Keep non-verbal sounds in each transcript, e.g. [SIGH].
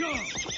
And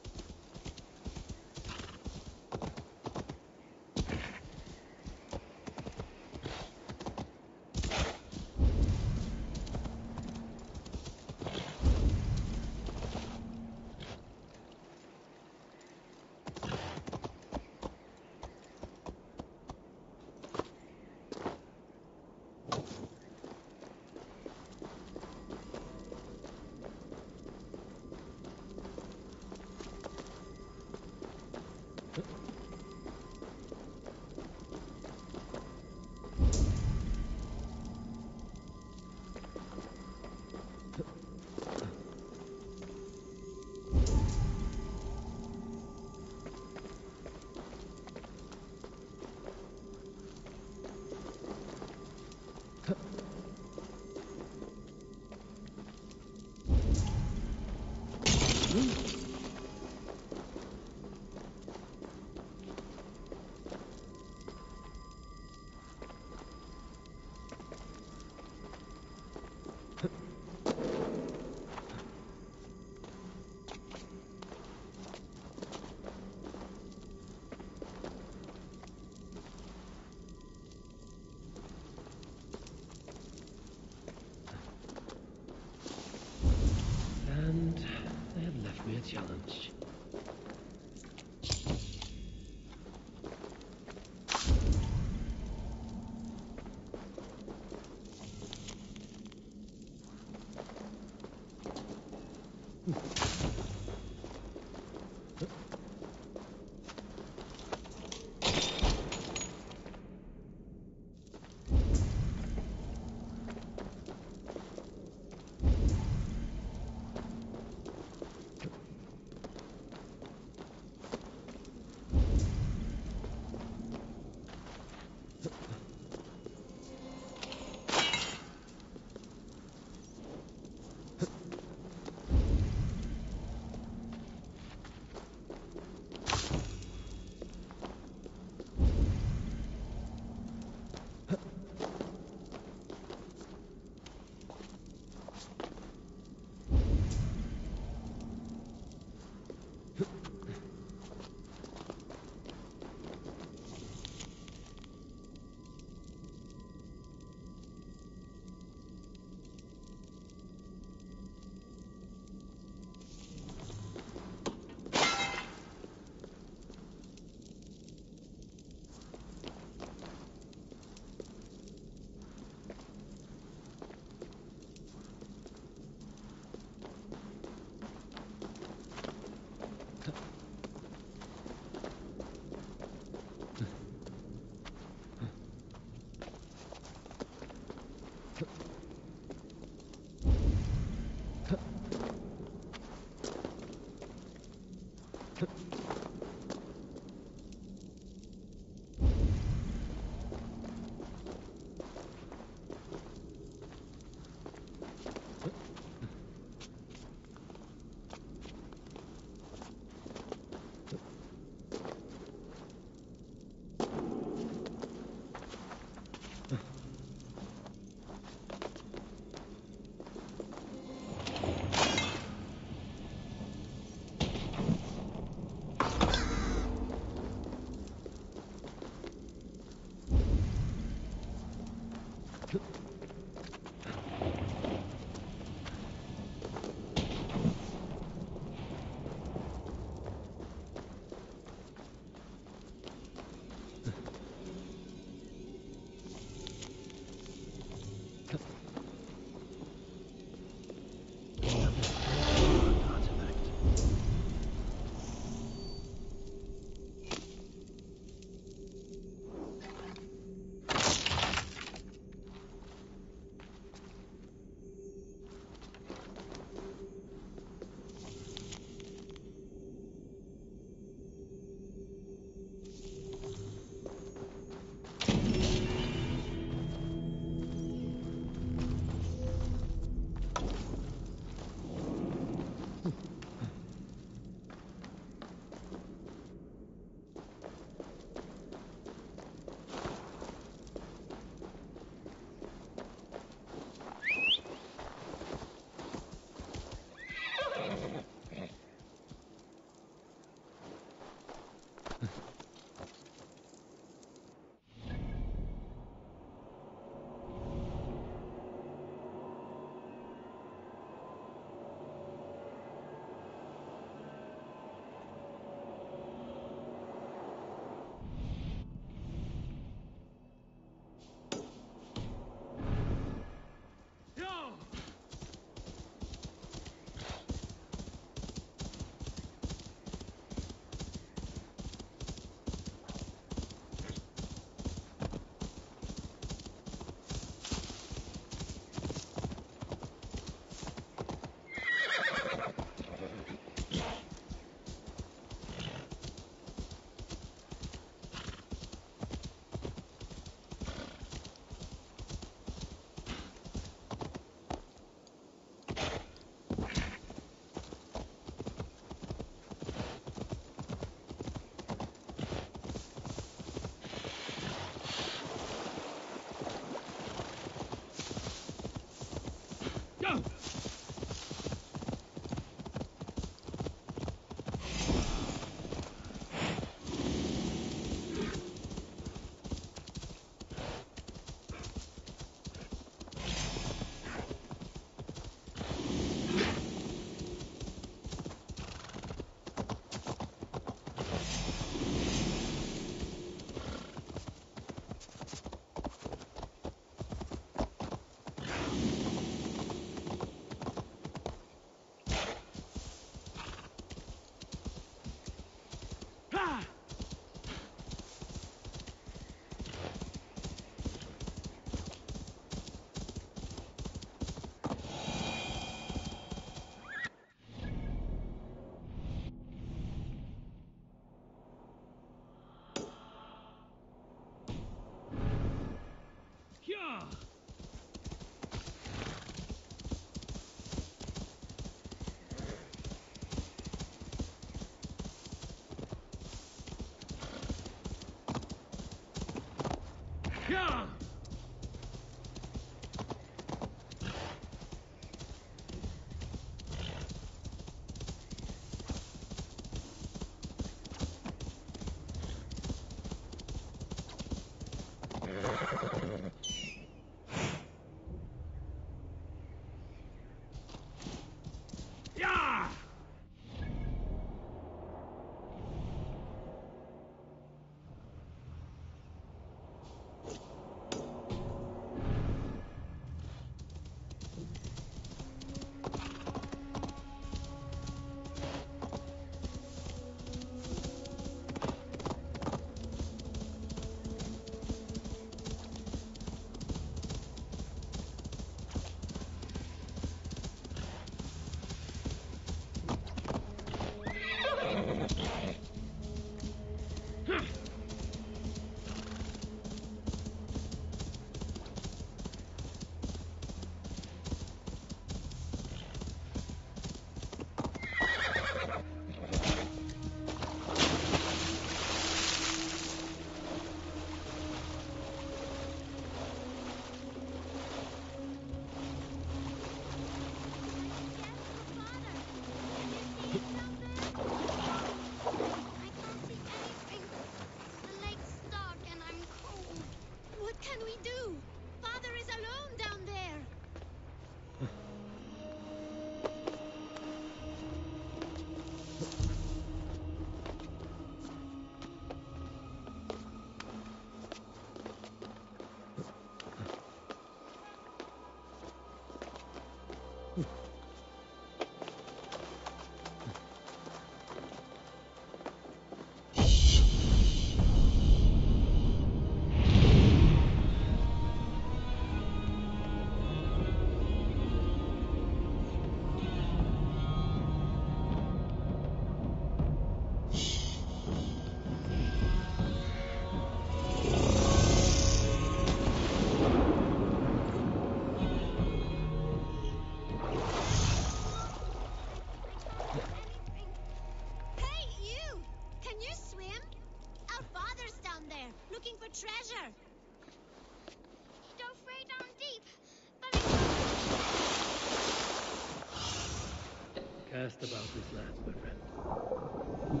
about this land, my friend.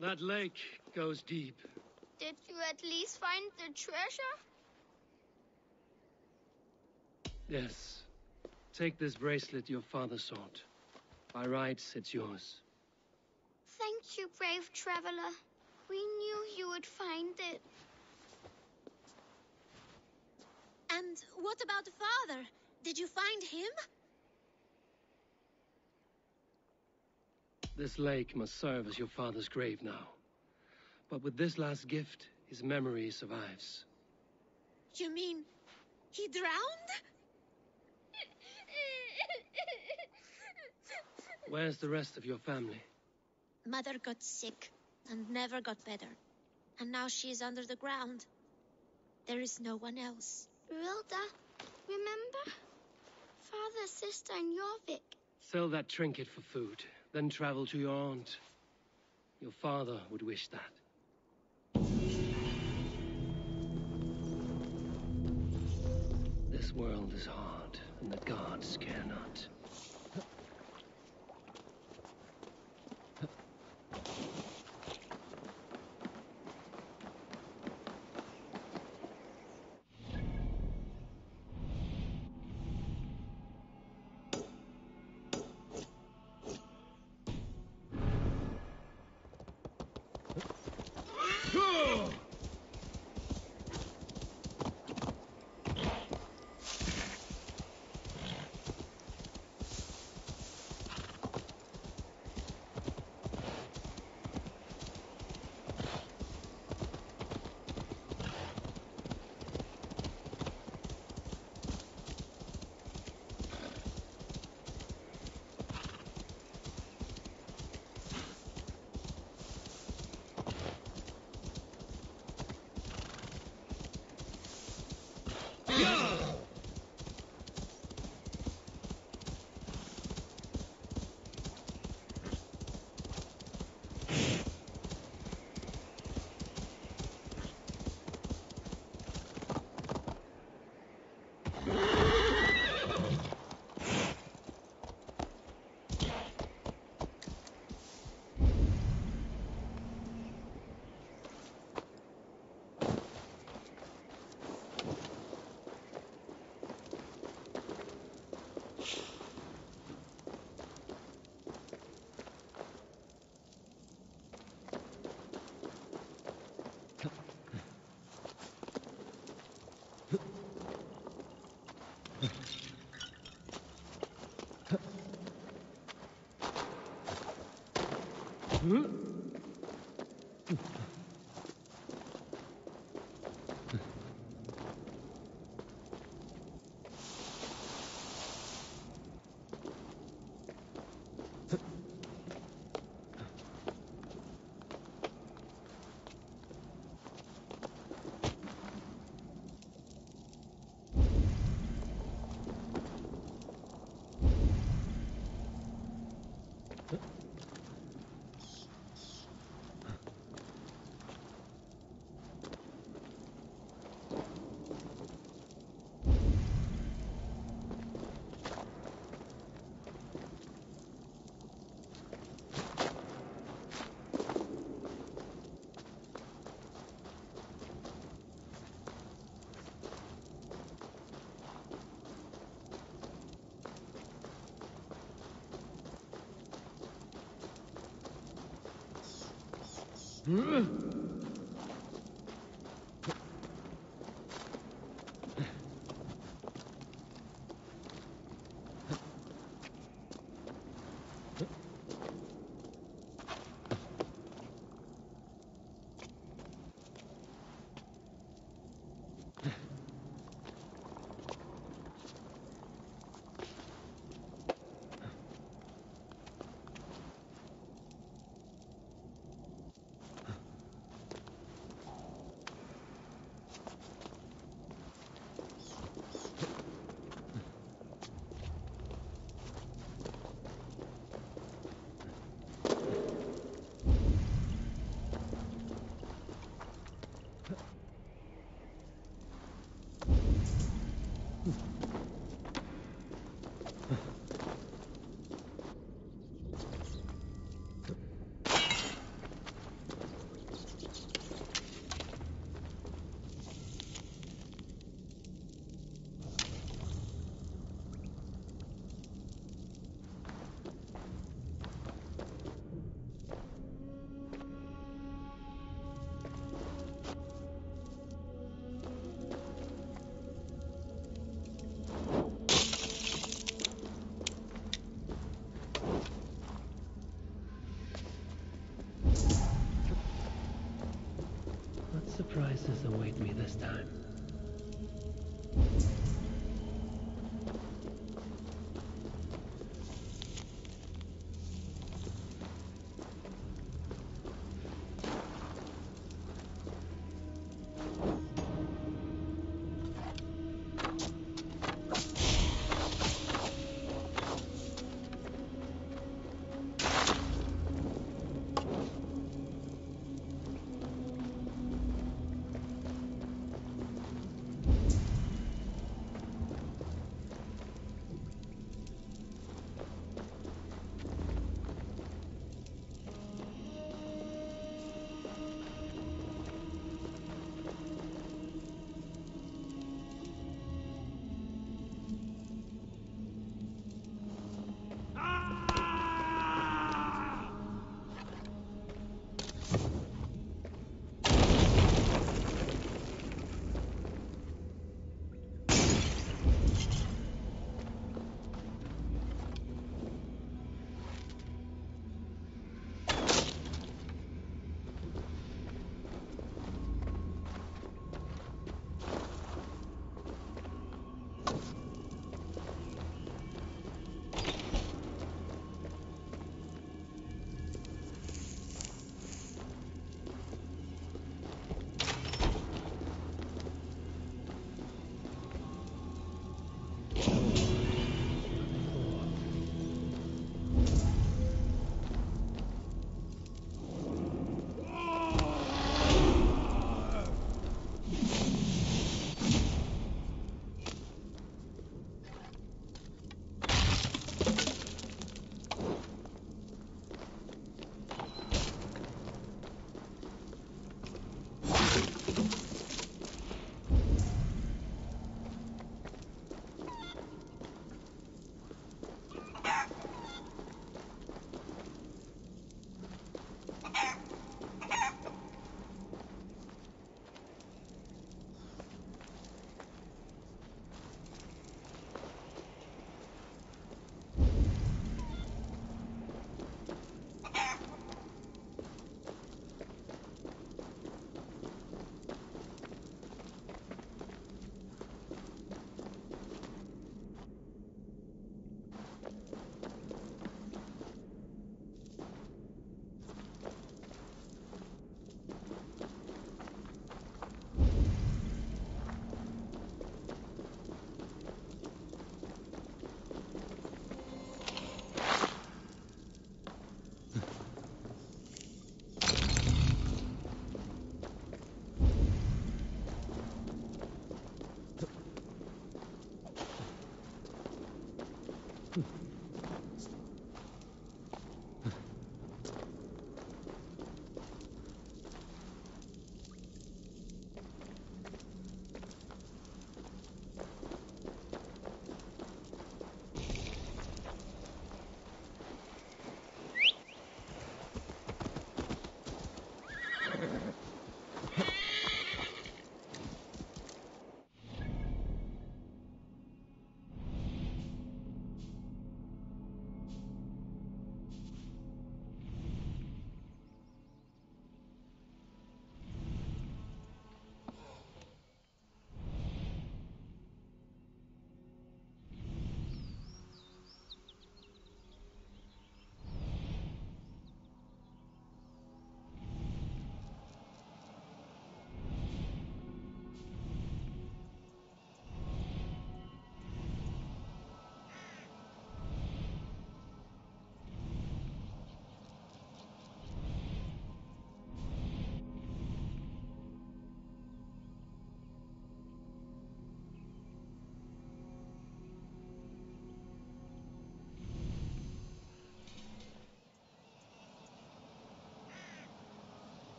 That lake goes deep. Did you at least find the treasure? Yes. Take this bracelet your father sought. By rights, it's yours. Thank you, brave traveler. We knew you would find it. And what about the father? Did you find him? This lake must serve as your father's grave now. But with this last gift, his memory survives. You mean he drowned? Where's the rest of your family? Mother got sick and never got better. And now she is under the ground. There is no one else. Rilda, remember? Father, sister, and Jorvik. Sell that trinket for food, then travel to your aunt. Your father would wish that. This world is hard, and the gods care not. Hı? What surprises await me this time?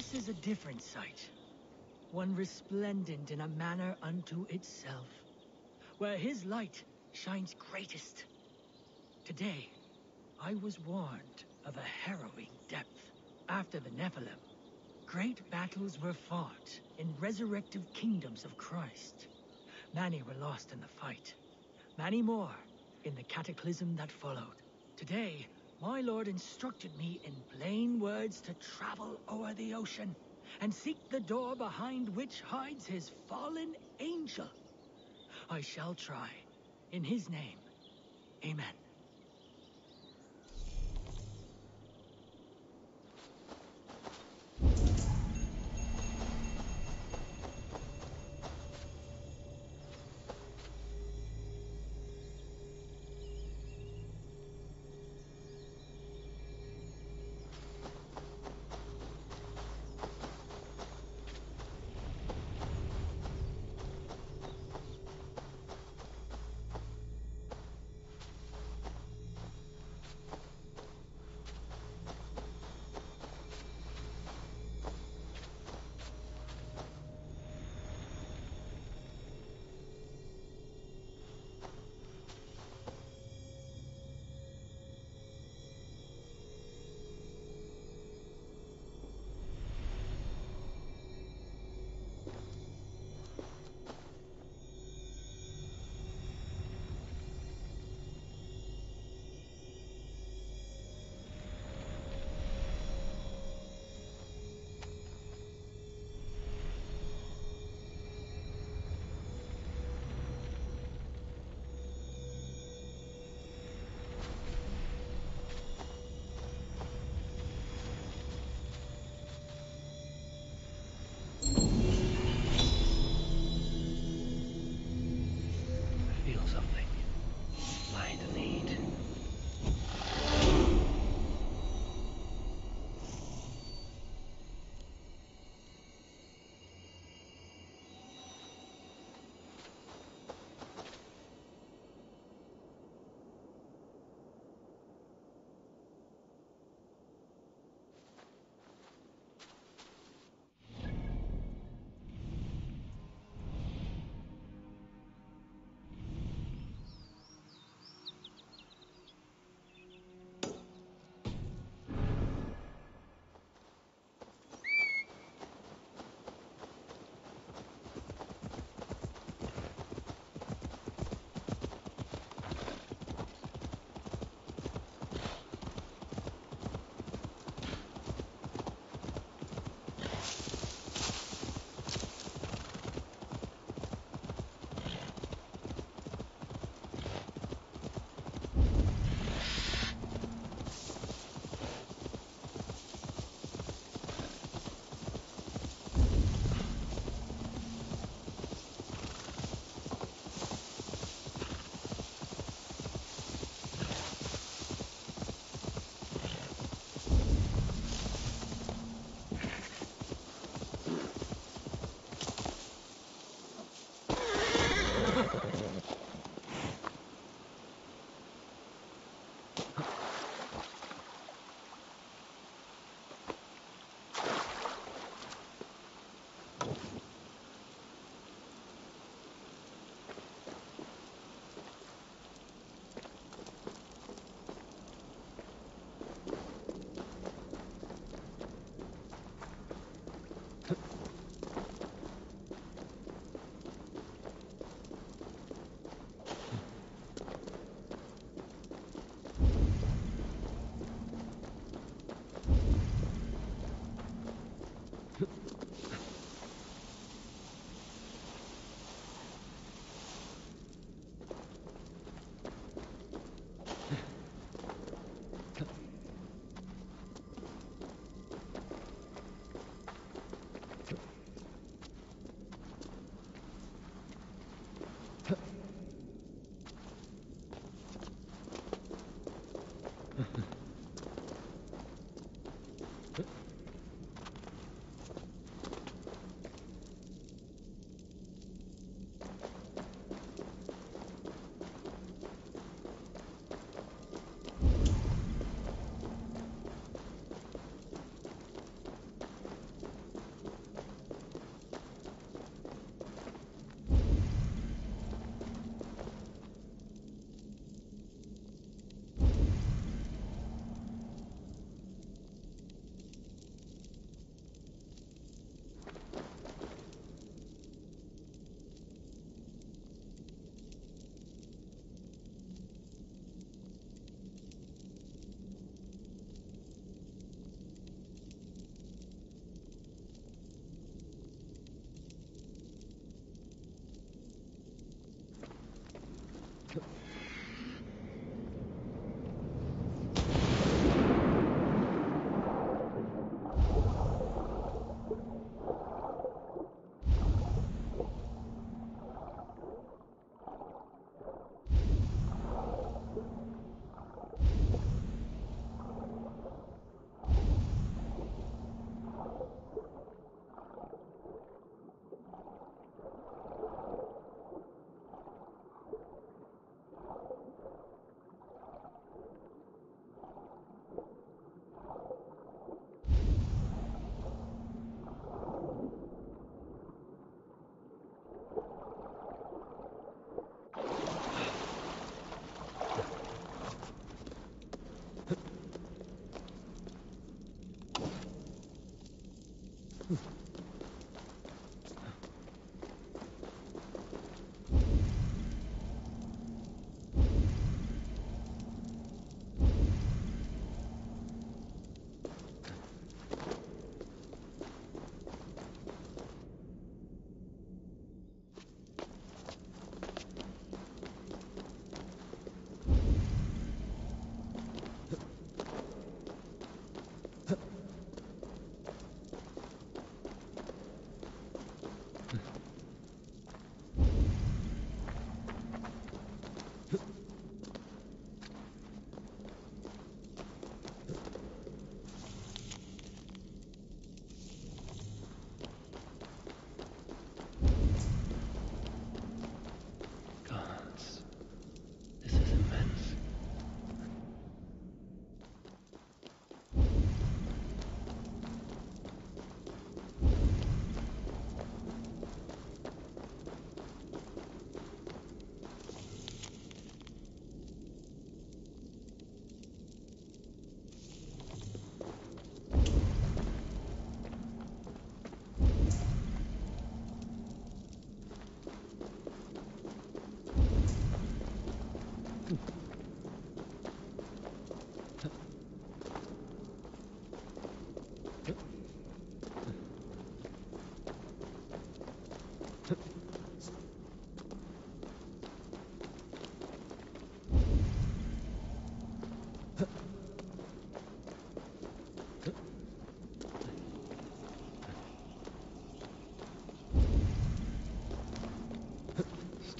This is a different sight. One resplendent in a manner unto itself, where his light shines greatest. Today, I was warned of a harrowing depth. After the Nephilim, great battles were fought in resurrective kingdoms of Christ. Many were lost in the fight. Many more in the cataclysm that followed. Today, my lord instructed me in plain words to travel o'er the ocean and seek the door behind which hides his fallen angel. I shall try. In his name. Amen.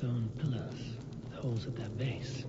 Stone pillars, with holes at their base.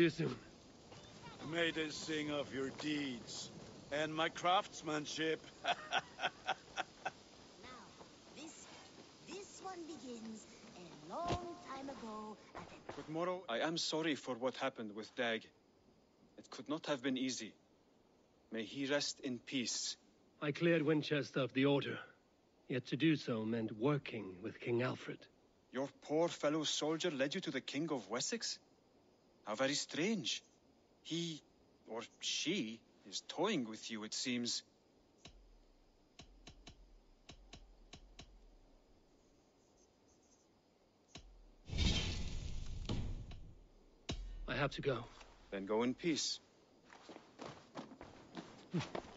See you soon. May they sing of your deeds and my craftsmanship. [LAUGHS] Now, this this one begins a long time ago at a But Moro, I am sorry for what happened with Dag. It could not have been easy. May he rest in peace. I cleared Winchester of the Order. Yet to do so meant working with King Alfred. Your poor fellow soldier led you to the King of Wessex? How very strange. He, or she, is toying with you, it seems. I have to go. Then go in peace. [LAUGHS]